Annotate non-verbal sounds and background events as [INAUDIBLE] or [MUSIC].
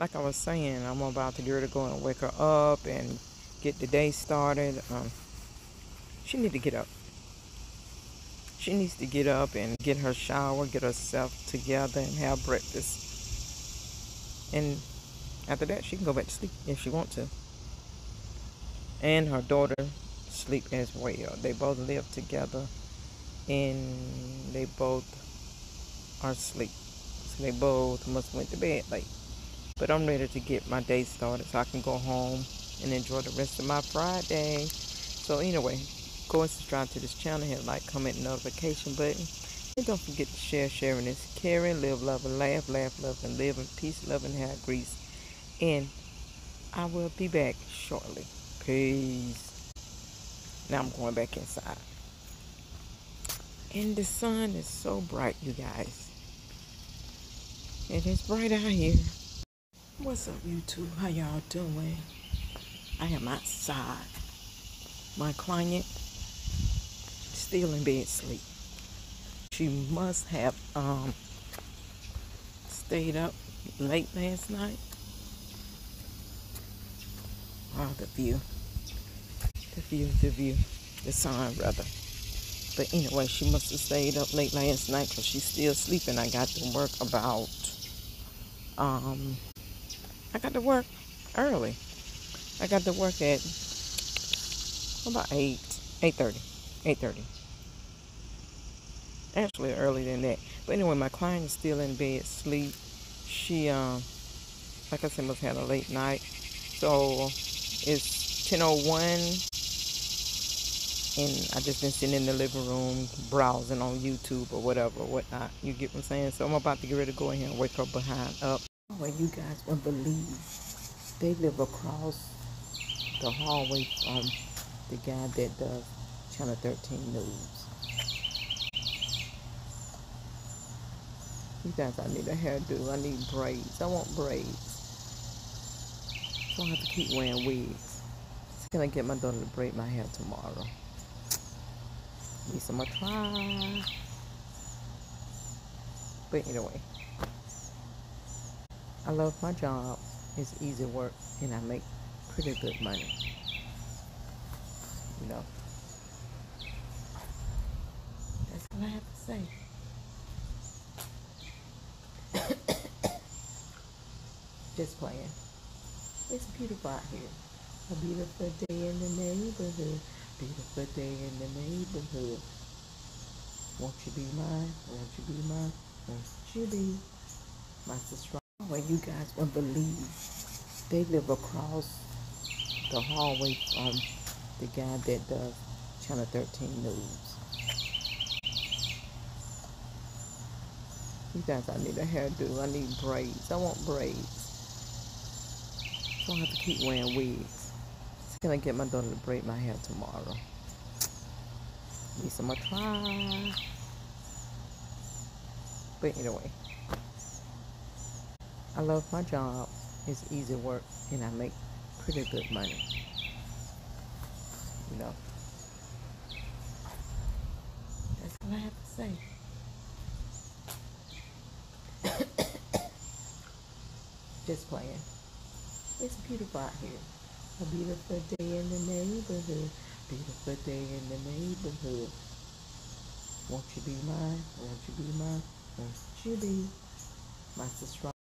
like I was saying, I'm about to get her to go and wake her up and get the day started. Um, she need to get up. She needs to get up and get her shower, get herself together, and have breakfast. And after that, she can go back to sleep if she wants to. And her daughter sleep as well. They both live together, and they both are asleep. So they both must went to bed late. But I'm ready to get my day started so I can go home and enjoy the rest of my Friday. So anyway, go and subscribe to this channel, hit like, comment, notification button. And don't forget to share, sharing is caring, live, love, and laugh, laugh, love, and live in peace, love, and have grease. And I will be back shortly. Peace. Now I'm going back inside. And the sun is so bright, you guys. It is bright out here. What's up, YouTube? How y'all doing? I am outside. My client still in bed sleep. She must have um stayed up late last night. Oh, the view. The view, the view. The sun, rather. But anyway, she must have stayed up late last night because she's still sleeping. I got to work about um I got to work early. I got to work at about 8, 8.30, 8.30. Actually earlier than that. But anyway, my client is still in bed, sleep. She, um, like I said, must have had a late night. So it's 10.01 and I just been sitting in the living room browsing on YouTube or whatever, whatnot. You get what I'm saying? So I'm about to get ready to go in here and wake her behind up. Well, you guys will believe they live across the hallway from the guy that does Channel 13 News. You guys, I need a hairdo. I need braids. I want braids. So I have to keep wearing wigs. Can I get my daughter to braid my hair tomorrow? Least I'm gonna try. But anyway. I love my job. It's easy work and I make pretty good money. You know. That's all I have to say. [COUGHS] Just playing. It's beautiful out here. A beautiful day in the neighborhood. Beautiful day in the neighborhood. Won't you be mine? Won't you be mine? Won't you be my sister? Well, you guys won't believe they live across the hallway from the guy that does Channel 13 News. You guys, I need a hairdo. I need braids. I want braids. So I have to keep wearing wigs. Can I get my daughter to braid my hair tomorrow? Least I'm gonna try. But anyway. I love my job. It's easy work and I make pretty good money. You know. That's all I have to say. [COUGHS] Just playing. It's beautiful out here. A beautiful day in the neighborhood. Beautiful day in the neighborhood. Won't you be mine? Won't you be mine? Won't you be my sister?